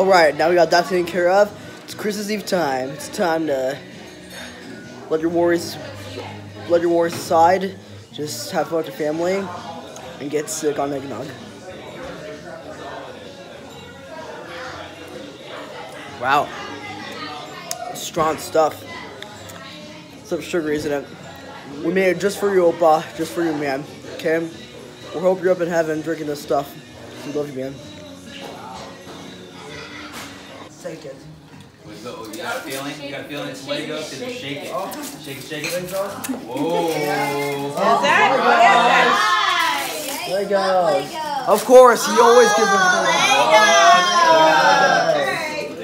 All right, now we got that taken care of. It's Christmas Eve time. It's time to let your worries, let your worries aside. Just have fun with your family and get sick on eggnog. Wow, strong stuff. Some sugar, isn't it? We made it just for you, Opa. Just for you, man. Okay? We hope you're up in heaven drinking this stuff. We love you, man. Take it. Wait, go- You got a feeling? You got a feeling it's Legos? Then shake it. Shake it, shake it. Whoa. Legos. Of course, he always gives us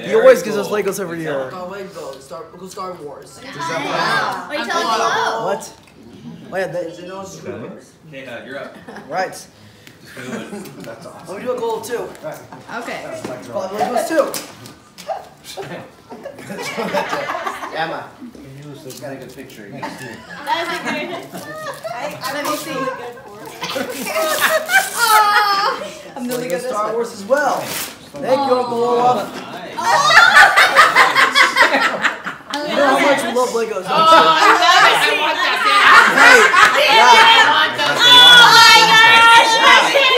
He always gives us Legos every year. Oh, wait, go. Star, go Star Wars. Wait, tell us hello. What? Oh yeah, they, Okay, uh, you're up. right. Just do it. Let me do a goal too. Okay. Probably Legos too. Emma, he's got a good picture. That is a good. Let me see. I'm really good at this Star one. Wars as well. Thank you, Uncle Olaf. Nice. You know how much we love Legos, don't you? I want that Yeah.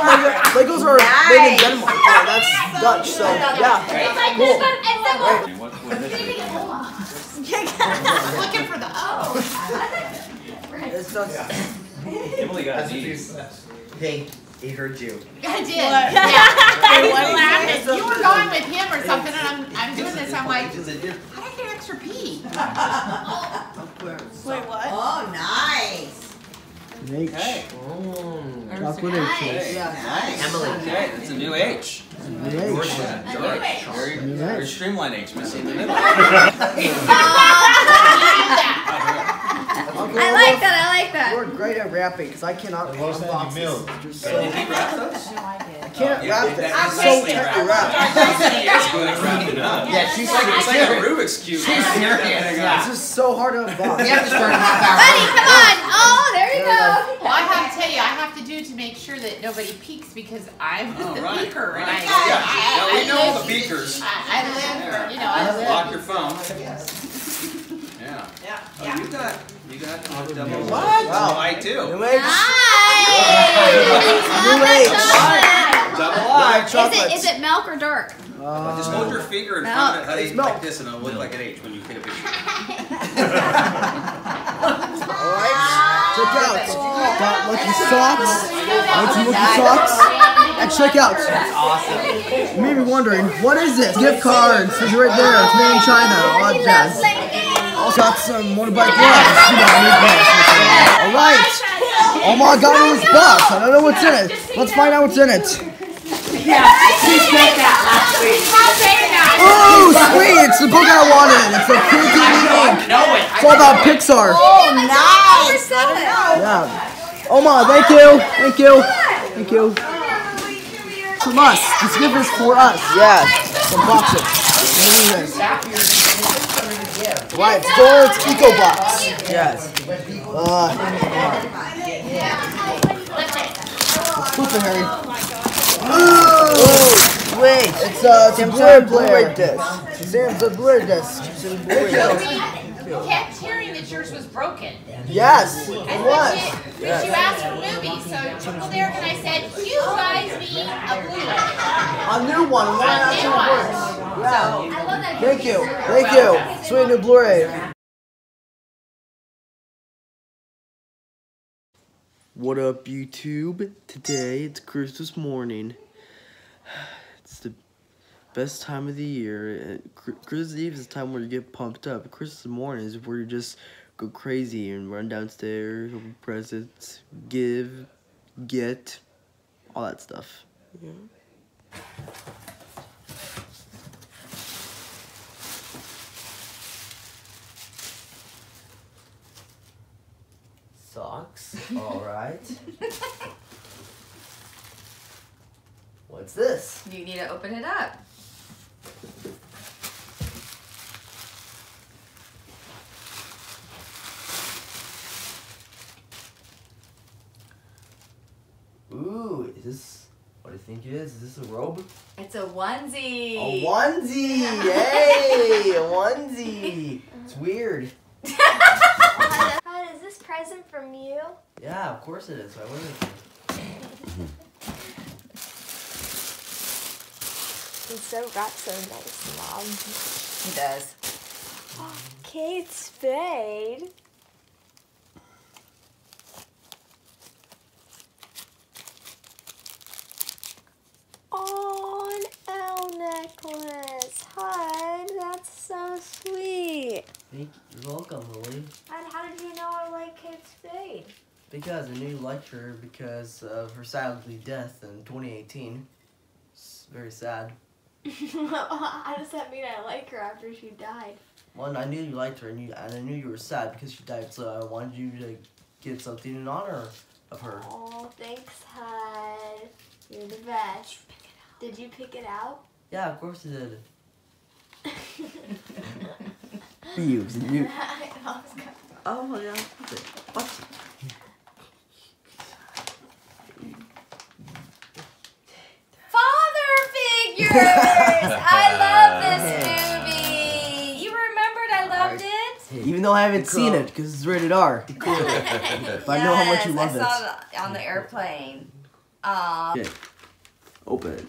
Our Lego, Legos are made in Denmark. Yeah, that's Dutch, so yeah. Cool. Okay, what- what this. Looking for the O. It's just, Emily got these. Hey, he heard you. I did. Yeah. I was laughing. You were going with him or something, and I'm, I'm doing this. I'm like, how did I get extra pee? Oh, nice. H. Mm. Chocolate H. Emily. Okay, that's a new H. H. Very, very streamlined H, missing in the middle. I like that. I like that. You're great at rapping because I cannot unbox this. Just so, Did he wrap those? I can't Yeah, wrap this. that It's so tightly wrapped. wrapped. Good at wrapping up. Yeah, she's like, like, it's like a Rubik's Cube. She's serious, It's just so hard to unbox. We have to start a half hour. Buddy, come on. Oh, there you go. Well, I have to tell you, I have to do to make sure that nobody peeks because I'm Oh, the right, beaker, and right. I, Yeah, I, yeah, we know live- the beakers. I, I live, you know, I live. Lock your phone. Yeah. Oh, you got, you got the double. What? Wow. Oh, I too. New H. Nice. New H. Double White chocolate. Is it, is it milk or dark? Well, just hold your oh. finger in Milk. front of it, honey, It's milk. like this, and it'll look like an H when you hit a picture. Alright. Check out. Got lucky socks. Lucky lucky socks. And check out. Awesome. You may be wondering, what is this? Gift cards. It's right there. It's made in oh, China. All that jazz. Also got some motorbike gloves. You know, new gloves. Alright. Oh my god, it was oh box. I don't know what's in it. Let's find out what's in it. Oh, sweet! It's the book I wanted. It's a Pinky Ink. Know it. It's all about Pixar. Oh, nice. Let him know. Yeah. Oma, thank you. Thank you. Thank you. From us. This gift is for us. Yeah. Unbox it. Right, it's gold Eco Box. Yes. Uh, Flip it, Harry. Oh, wait. It's uh, it's a Blu-ray Blu-ray disc. It's a Blu-ray disc. It's a Blu-ray disc. We kept hearing that yours was broken. Yes, it And was. that you, that you asked for movies, so Uncle Derek and I said, you guys need a Blu-ray. A new one. One A actually works. Yeah. I love that. Thank you. Thank you. Sweet new Blu-ray. What up, YouTube? Today it's Christmas morning. It's the best time of the year. Christmas Eve is the time where you get pumped up. Christmas morning is where you just go crazy and run downstairs, open presents, give, get, all that stuff. Yeah. Socks. All right. What's this? You need to open it up. Ooh, is this what do you think it is? Is this a robe? It's a onesie. A onesie! Yay! a onesie. It's weird. Dad, is this present from you? Yeah, of course it is. Why wouldn't it? So wrapped so nice, Mom. He does. Kate Spade. Oh, an L necklace. Hi, that's so sweet. Thank You're welcome, Lily. And how did you know I like Kate Spade? Because I knew you liked her because of her sadly death in 2018. It's very sad. how does that mean I like her after she died? Well, I knew you liked her, and, you, and I knew you were sad because she died. So I wanted you to get something in honor of her. Oh, thanks, Hud. You're the best. Did you pick it out? Yeah, of course it did. You, you. Oh my god. What? Father figures. I love this movie. You remembered I loved it. Even though I haven't seen it because it's rated R. But I know how much you love it. I saw it on the airplane. Aw. Okay. Open it.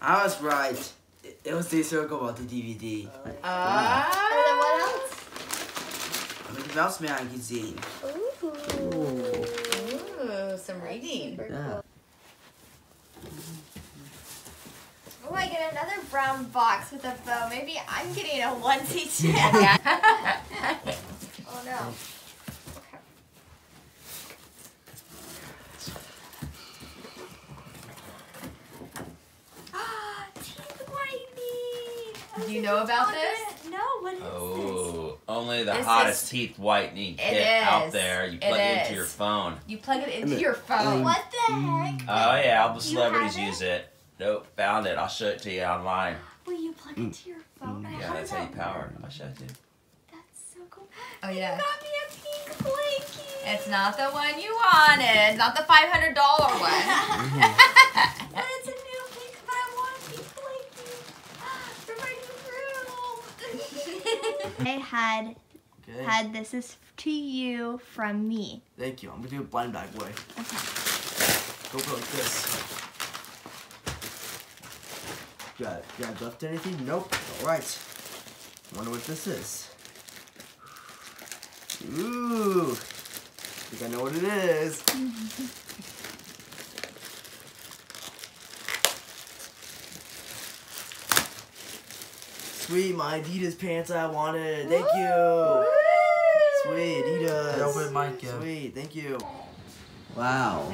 I was right. It- It was the circle about the DVD. Ah. And then what else? Mickey Mouse magazine. Ooh. Ooh, some reading. Yeah. Oh, I get another brown box with a bow. Maybe I'm getting a onesie too. oh no. Ah, teeth whitening. Do you know about this? No, what is this? Oh, only the This hottest is- teeth whitening It kit out there. You It plug it, into your is. phone. You plug it into your phone. Um, what the mm, heck? Oh yeah, all the You celebrities it? use it. Nope, found it. I'll show it to you online. Will you plug it mm, to your mm. phone? Yeah, How that's how you that power work? it. I'll show it to you. That's so cool. Oh, You yeah. got me a pink blankie. It's not the one you wanted. Not the five hundred dollar one. Mm-hmm. But it's a new pink, but I want a pink blankie for my new room. I had Okay. had this is to you from me. Thank you. I'm gonna do it blind bag way. Okay. Go for like this. Got got left anything? Nope. All right. Wonder what this is. Ooh. I Think I know what it is. Sweet, my Adidas pants I wanted. Thank you. Sweet, Adidas. Yeah, open mic, yeah. Sweet, thank you. Wow.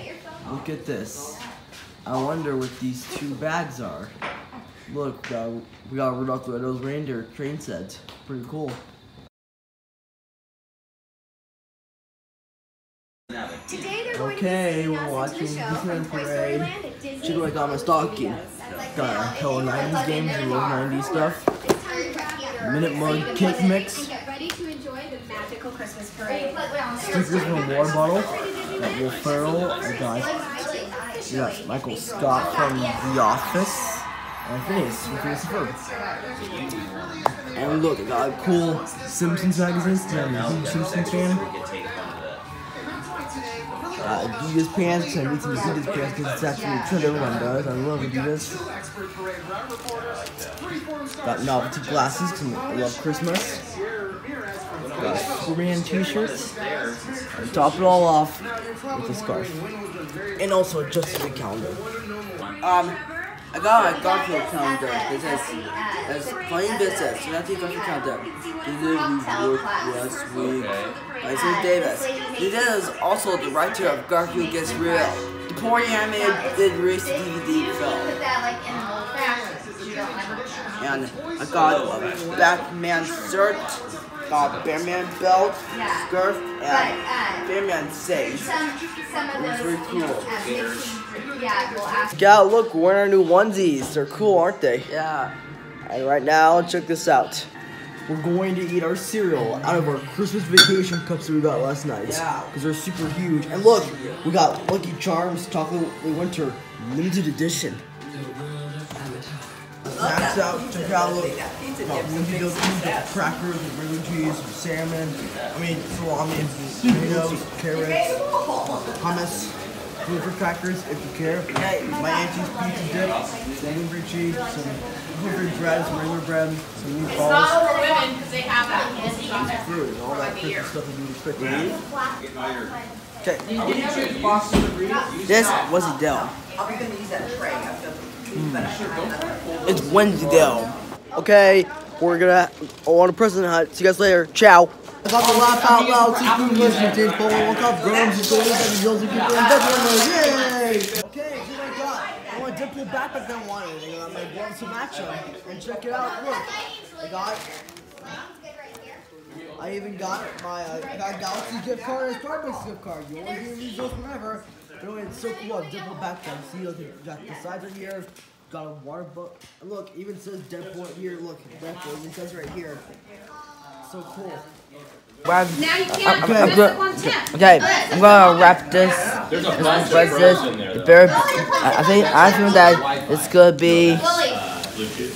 Look at this. I wonder what these two bags are. Look, uh, we got Rudolph the Red-Nosed Reindeer train set. Pretty cool. Today they're going Okay, to be we're singing us into watching the show Disneyland Parade. Land at Disney. Should like on my stocking. Got a hell of 90s games and love 90s stuff. It's time to wrap it up. Minute Mug Cake Mix. Get ready to enjoy the magical Christmas parade. Stickers from a water bottle. Got Will Ferrell. I got, we got Michael Scott from The Office. And Phineas from Phineas and Ferb. And look, I got a cool Simpsons magazine. 'cause I'm a huge Simpsons fan. Uh, Adidas pants, 'cause I need some Adidas pants because it's actually a trend everyone does. I love Adidas. Got novelty glasses because I love Christmas. Got Superman t-shirt. And top it all off with a scarf. And also a the calendar. Um, I got a Garfield calendar that says, that's plain business, nothing Garfield calendar. This is work last week. Isaiah Davis. This is also the writer of Garfield Gets Real. The poor animated did release the DVD film. And I got a Batman shirt, got Batman belt, skirt, and Batman safe. It's very cool. Yeah, we'll ask. Yeah, look, we're wearing our new onesies. They're cool, aren't they? Yeah. And right now, check this out. We're going to eat our cereal out of our Christmas vacation cups that we got last night. Yeah. Because they're super huge. And look, we got Lucky Charms Chocolate Winter Limited Edition. Snacks out, check out, look. Got Windy Dough got crackers with regular cheese, salmon, I mean, salami, tomatoes, carrots, hummus, gluten crackers if you care. My auntie's pizza dip, some gluten cheese, some gluten bread, some regular bread, some meatballs. It's meatballs not for women because they have that candy. fruit and all that Christmas stuff that you would expect to eat. Okay. This was Dell. I'll be gonna use that tray. I've It's Wednesday. Okay, we're gonna on a president hunt. See you guys later. Ciao. I got the laugh out loud. See who listens to Paul One Cup Grams and Golden and Hills and people and Bethlehem. Yay! Okay, so I got. I want to it back if they want it. They got my want some action and check it out. Look, I got. I even got my uh, Galaxy gift card and Starbucks gift card. You only use those whenever. But it's so cool. It back then. See, look, the sides right here. Got a water book. Look, even says Deadpool here. Look, Deadpool. It says right here. So cool. Now you can't Okay, mess good. up on tip. Okay, I'm gonna wrap this. There's a This bunch is of this. in there, though. Very, I I think I think that it's gonna be uh,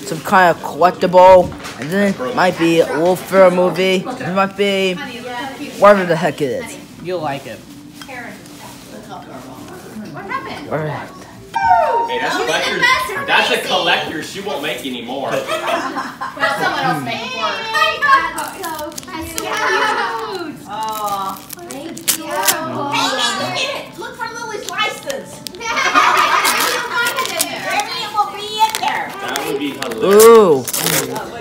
some kind of collectible, and then it might be a little fair movie. It might be whatever the heck it is. You'll like it. What happened? Alright. Hey, that's collector. That's a collector. She won't make any more. Well, someone else made it for her. Oh. Thank you. Hey, look, look for Lily's license. Everything will be in there. That would be hilarious. Ooh,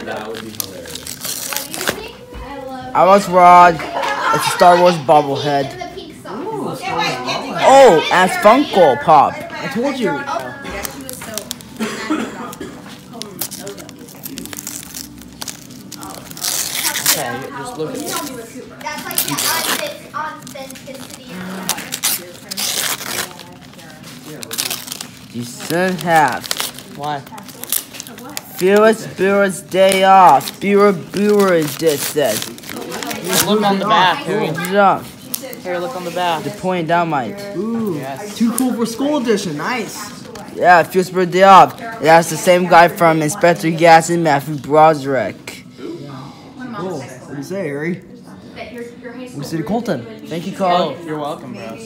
That would be hilarious. What do you think? I love I was wrong. It's a Star Wars bobblehead. Oh, and the pink sauce. Hey, wait, get me Oh, as it's Funko Pop. I told you. Okay, just look at That's like the authenticity of You shouldn't have. Why? Ferris Bueller's Day Off. Bueller Bueller this says. Look on the back. Here, Jump. Here look on the back. The point dynamite. Ooh, Yes. too cool for school edition. Nice. Yeah, Ferris Bueller's Day Off. It has the same guy from Inspector Gadget and Matthew Broderick. Cool. What do you say, Harry? We City Colton. Thank you, Oh, Carl. you're welcome, bro.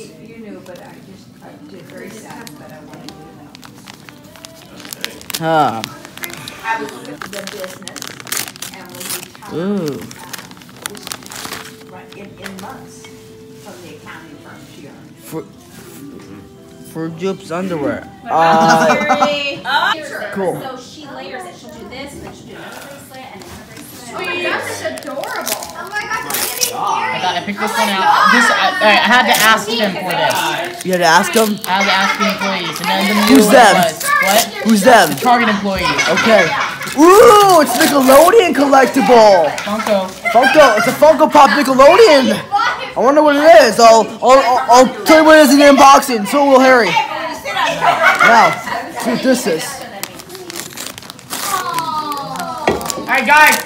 Huh. the business and we'll be charged Ooh. right in, in months from the accounting firm here. For, for Jupe's underwear. Uh, cool. So she layers it. She'll do this, and then she'll do another bracelet, and another bracelet. Oh my gosh, it's adorable. Oh my god, look at I got. I picked this Oh one my out. This. I, God. I had to ask him for this. You had to ask him? I had to ask the employees, and then the Who's new them? was what? Who's them? The Target employees. Okay. Ooh, it's Nickelodeon collectible. Funko. Funko, it's a Funko Pop Nickelodeon. I wonder what it is. I'll, I'll, I'll, I'll tell you what it is in the unboxing. So will Harry. Now, see what this is. Alright, guys.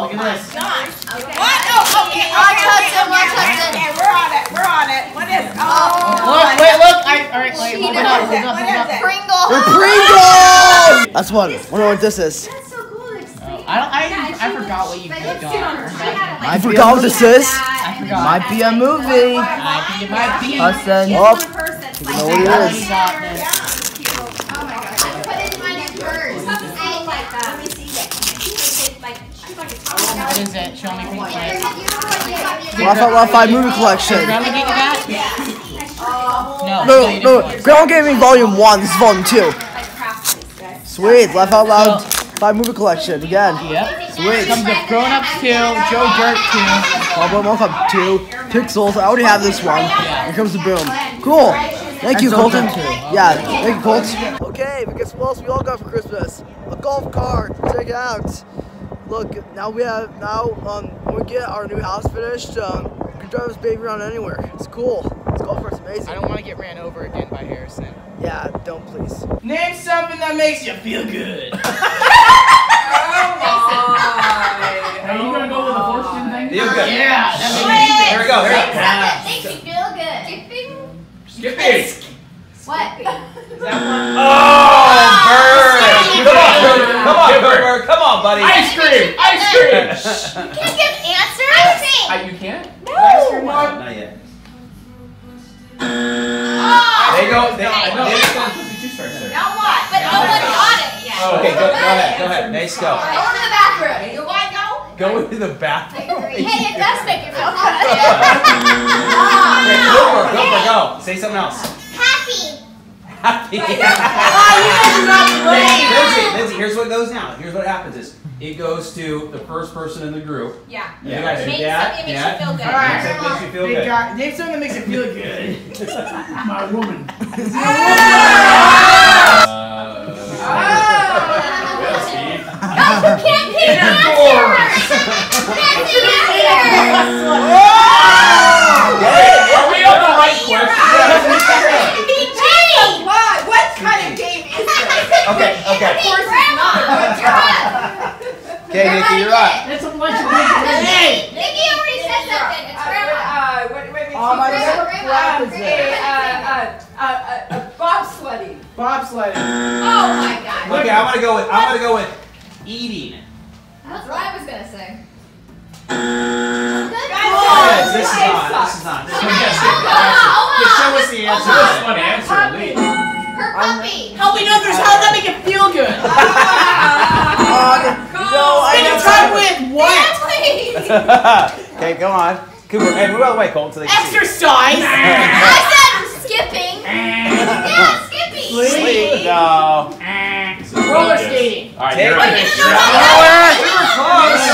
Look at this. What? Oh, okay. Watch Hudson, watch Hudson. Okay, we're on it. We're on it. What is? Oh. Look, wait, look. I, all right, wait, hold it up, hold it up, What hold it is up. it? Pringle. They're Pringles! That's one. Wonder what this is. That's so cool. Like, Oh, uh, I don't. I, I forgot what you picked on. I forgot what this is. I. Might be a movie. I think it might be. Hudson. She's Oh, one person. you know what it I is. got this. Oh my god. I put it in my purse. Something like that. Let me see that. She makes it like she's like a What is it? Show me. Pink Here, Plant. you know what? You got me. Laugh Out Loud 5 movie collection. Grandma get you that? No. No, no. Grandma gave me volume 1. This is volume 2. Sweet. Laugh Out Loud 5 movie collection. Again. Yep. Sweet. Comes with Grown Ups 2, Joe Dirt 2. Cowboy Welcome 2, Pixels. I already have this one. Here comes the boom. Cool. Thank you, Colton. Yeah, thank you, Colt. Okay, but guess what else we all got for Christmas? A golf cart. Check it out. Look, now we have, now, um, when we get our new house finished, um, we can drive this baby around anywhere. It's cool. This golf cart's amazing. I don't want to get ran over again by Harrison. Yeah, don't please. Name something that makes you feel good. Are you gonna go with the fortune oh thing? Feel. Yeah. Here we go. Here we go. Makes you feel good. What? Oh, bird! Come on! Come on, bird! Come on, buddy! Ice cream! Ice cream! you can't give answers. Uh, you can't. No. Ice cream. Not yet. Oh, they go. They, I know. It's they- supposed to be two strikes there. Now what? But no one got it yet. Oh, okay, go, go ahead. Go ahead. Nice go. Go to the bathroom. You want to go? Go into the bathroom. Hey, it does make you feel good. Okay, Gilbert, Gilbert, go. for it, go. Say something else. Happy. Happy. Oh, you guys are not Lindsay, great. Lindsay, Lindsay, here's what goes now. Here's what happens is it goes to the first person in the group. Yeah. You guys It do makes that. something makes yeah. you feel good. Makes it- makes you feel Big good. guy. Name something that makes you feel good. My woman. Yeah, Steve. You can't pick answers. Can't pick answers. Are we on the right question? Hey, Why? What kind of game is this? Okay, okay. Of course it's not. Okay, Nikki, you're up. That's a bunch of big Hey, Nikki already said something. It's grandma. Uh, what, wait, wait, Oh, my wait, favorite wait, crap um, is hey, this. uh, uh, uh, uh, uh, bobsledding. Bobsledding. Oh my god. Okay, I'm gonna go with I'm gonna go with eating. That's what I was gonna say. Yes, this is not. This is not. Just show us the answer. That's a fun answer, Lee. Her puppy. How we know there's how does that make it feel good? Uh, no, I Spend know. time with what? Please. okay, go on. Cooper, hey, move out of the way, Colton, so they can see. Exercise. I said skipping. Yeah, skipping. Sleep. No. Roller skating. All right, Take you're it. up. You're not right. We were close.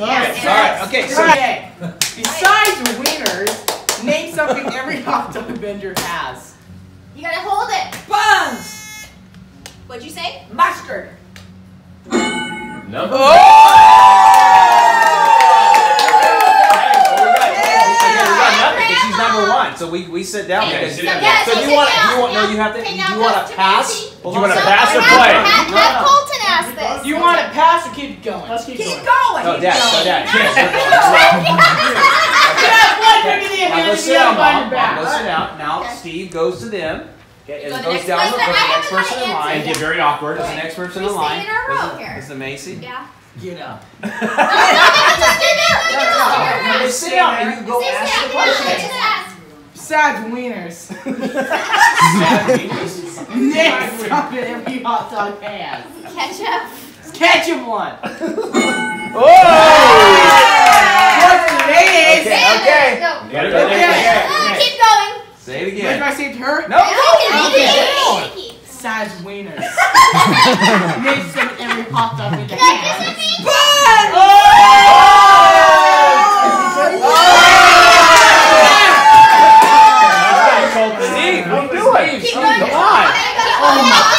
All right, Okay. So Okay. Besides wieners, name something every hot dog vendor has. You gotta hold it. Buns. What'd you say? Mustard. Number. She's number one, so we, we sit down Okay, sit down. Yeah, so so you want down, you want no you have to Okay, you want to to pass. Macy. Hold You wanna second. pass or play? Have, have Colton ask this. You want to pass or keep going? Let's keep, Keep going. going. No, Dad, go Dad. Yes. You have one quick in the Now hand go and sit down, Mom. your Mom, go back. sit down. Now Okay. Steve goes to them. Okay, Go and goes down. to the I next person in answer. line. And get very awkward. Goes to the next person in line. stay in our Goes row to- here. Goes to Macy. Yeah. Get up. No, no, no, just do that. We can No, about they it. sit down and you go ask the question. Just ask. Besides wieners, name something every hot dog has. Ketchup. Ketchup one. Oh! What's today's? Okay, okay. Go. You gotta go there. Okay. Uh, keep going. Say it Wait, do again. I say it to her? No. Okay. Nikki. Besides wieners, name something every hot dog vendor Can I kiss has. with me? Steve, what are you doing? Keep oh, Come on. Oh my.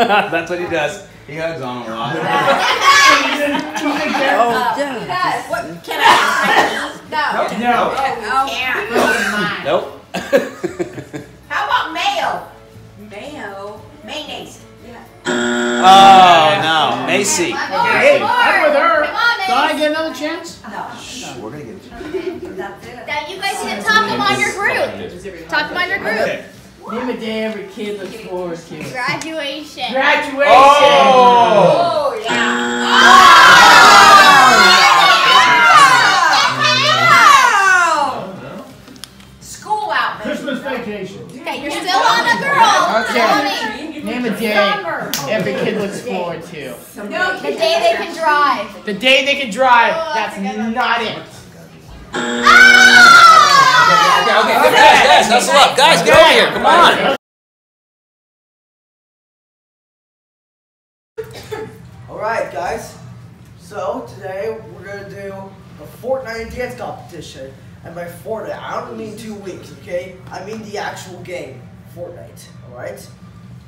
That's what he does. He hugs on a lot. Oh, oh, yeah. What can I? No. No. No. Nope. How about mayo? Mayo. Mayonnaise. Yeah. Oh no, Macy. Hey, I'm with her. Come on, Don't I Mace. get another chance? No. We're gonna get a That you guys need to talk among your group. Talk among your group. Name a day every kid looks forward to. Graduation. Graduation. Oh. Oh yeah. Wow. School out. Christmas vacation. Okay, you're still on a girl. Okay. Name a day every kid looks forward to. No, The day they can drive. The day they can drive. Oh, That's not it. Okay, Okay, okay, guys, guys, hustle up, guys, get over here, come on. Alright, guys. So, today we're gonna do a Fortnite dance competition. And by Fortnite, I don't mean two weeks, okay? I mean the actual game, Fortnite, alright?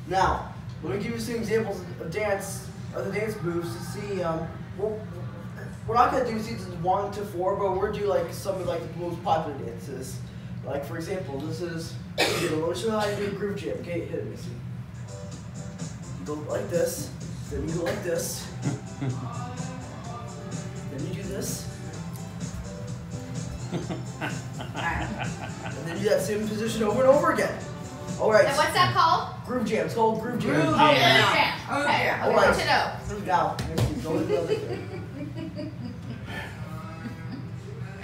Now, let me give you some examples of dance, of the dance moves to see, um, we're, we're not gonna do seasons one to four, but we're gonna do like some of like the most popular dances. Like, for example, this is, okay, let me you how to do a groove jam, okay? Hit it, Missy. You go like this, then you go like this. then you do this. and then you do that same position over and over again. Alright. And what's that called? Groove jam. It's called groove jam. Groove Oh, jam. yeah. Groove jam. Oh, okay, Alright. good to know. Now, Missy, to the.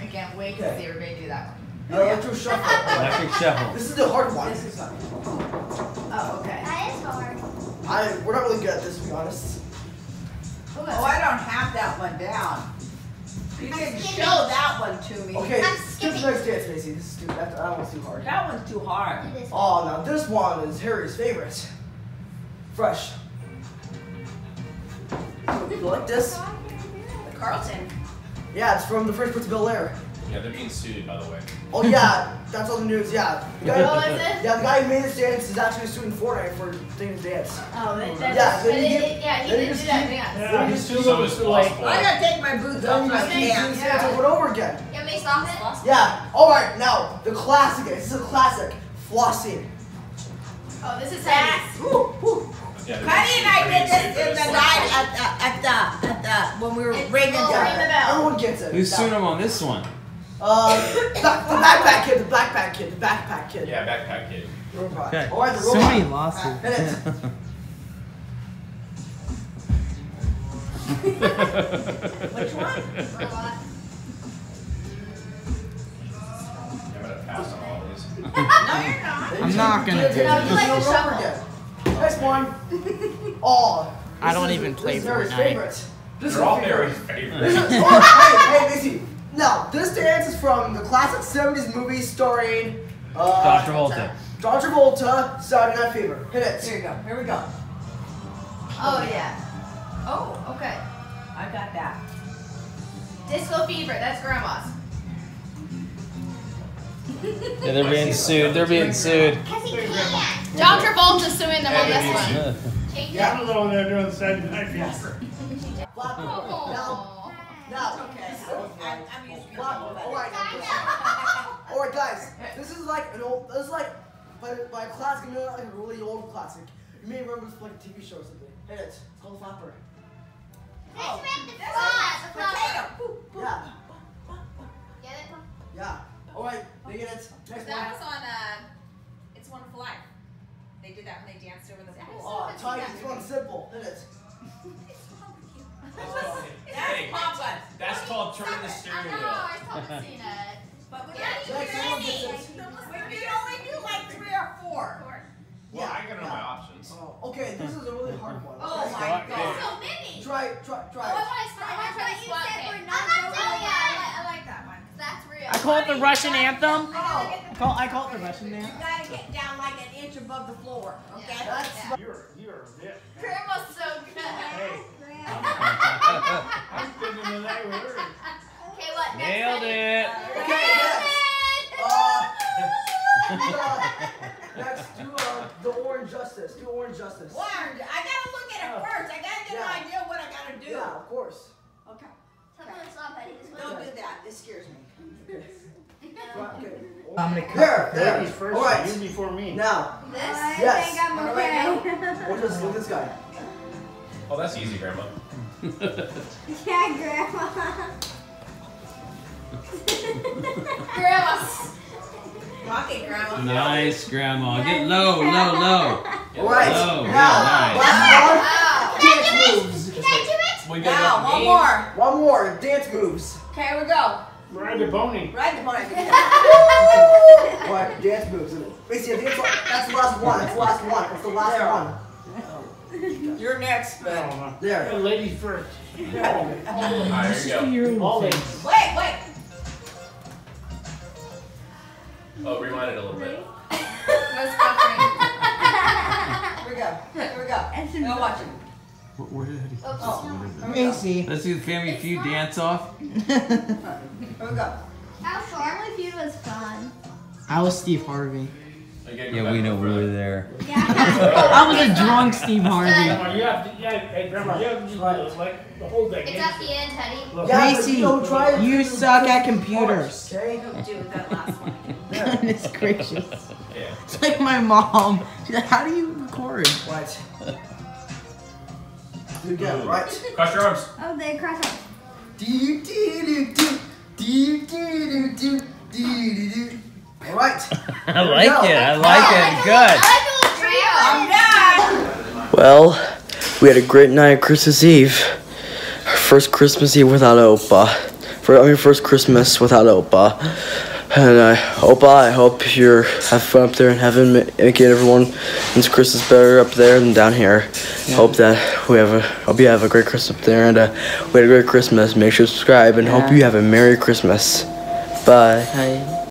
I can't wait to see everybody do that one. Now, electric shuffle. Electric shuffle. This is the hard one. This is fun. Oh, okay. That is hard. I, we're not really good at this, to be honest. Oh, I don't have that one down. You didn't show that one to me. Okay, this is the next dance, Macy. This is too, that, that one's too hard. That one's too hard. Oh, now this one is Harry's favorite. Fresh. So you like this? The Carlton. Yeah, it's from the Fresh Prince of Bel Air. Yeah, they're being sued, by the way. Oh yeah, that's on the news. Yeah. The guy, is it? Yeah, the guy who made this dance is actually suing Fortnite for doing his dance. Oh, that, that's, Yeah, but then you it, it, yeah, he then did just do that keep- dance. Yeah, he's too So little is too late. possible. I gotta take my boots off you my just keep doing pants. this over and over again. You want me to stop it? Yeah. All right, now the classic. This is a classic. Flossing. Oh, this is That- heavy. Woo, woo. Yeah, they're and I did this in the night at the, at the, at the, when we were ringing full the bell. Everyone gets it. Who's suing him on this one? Uh, the, the backpack kid. The backpack kid. The backpack kid. Yeah, backpack kid. Robot. Okay. All right, the So many lawsuits. Hit it. Which one? Robot. Yeah, I'm gonna pass on all these. No, you're not. I'm not gonna it do again. it. You like it the over Next one. Oh. I don't is- even play this is Harry's Fortnite. favorite. This They're all is Harry's This favorites. is, oh, hey, hey, Macy. Now, this dance is from the classic 70s movie starring uh, John Travolta. John Travolta, Saturday Night Fever. Hit it. Here you go, here we go. Oh, yeah. Oh, okay. I got that. Disco Fever, that's grandma's. Yeah, they're being sued. They're being sued. Because he can't. John Travolta's suing them on this one. Change Yeah, it. I was over there doing Saturday Night Fever. I'm used to Flap it. All right, now this- all right, guys. This is like an old. This is like by, by a classic. You know, like a really old classic. You may remember this like a TV show or something. Hit it. It's called Flapper. Let's make the That's potato. Yeah. Get it? Yeah. All right. They get it. Next That one. was on uh, It's Wonderful Life. They did that when they danced over the pool. Oh, tiny. It's one simple. Hit it. Hey, That's Papa. that's called turning the steering wheel. I know, wheel. I haven't seen it. But we Next one gets it. we only do like three or four. Well, I gotta know my options. Oh, okay. This is a really hard one. Oh okay? my god. So many. Try, try, try. Oh, I want to try. I want to try the squat thing. I'm not Oh, doing yeah, I it. like, I like that one. That's real. I call it the oh. Russian anthem. Oh, I call, I call it the Russian anthem. you gotta get down like an inch above the floor, okay? That's Yeah. You're, you're a bit. Grandma's so good. Hey, I'm spending the night with. Okay, what? Nailed ready? it. Okay, next. Uh, do, uh, next, do uh, the orange justice. Do orange justice. Orange, I gotta look at it first, I gotta get Yeah. an idea what I gotta do. Yeah, of course. Okay, Tell me to stop, Eddie. Don't do that, this scares me. Okay. I'm gonna cut There, there. first, All right. you before me. Now, This? yes. I think I'm okay. We'll just look at this guy. Oh, that's easy, Grandma. yeah, Grandma. Grandma's. Rocket grandma. Nice, Grandma. Get low, low, low. All right. Low. now, Yeah, last Wow. one. Dance moves. Can I do it? We Now, one more. One more. Dance moves. Okay, here we go. Ride the pony. Ride the pony. All right, dance moves. Basically, I that's the last one. That's the last one. That's the last one. You're next, I Ben. don't. There. The ladies first. Alright, here you go. Wait, wait. Oh, rewind it a little bit. What's buffering? Here we go. Here we go. Now watch it. Where did he? Oh. Macy. Let's do the Family Feud dance off. Here we go. Our Family Feud was fun. I was Steve Harvey. Yeah, we know we were there. I was a drunk Steve Harvey. Grandma, you have to, yeah, hey, Grandma, you have to do like, like the whole thing. It's at the end, Teddy. Look. Yeah, Macy, you don't try it you through suck at parts, computers. Okay? Do that last one. Goodness gracious. Yeah. It's like my mom. She's like, how do you record? What? Do it again, right? Cross your arms. Oh, they cross out. Do do do do do do do do do do. All right. I like it. I like it. Good. I like a little trio. Well, we had a great night Christmas Eve. Our first Christmas Eve without Opa. For I mean, first Christmas without Opa. And uh, Opa, I hope you're have fun up there in heaven, ma- making everyone's Christmas better up there than down here. Hope that we have a hope you have a great Christmas up there, and uh, we had a great Christmas. Make sure to subscribe, and hope you have a Merry Christmas. Bye. Hi.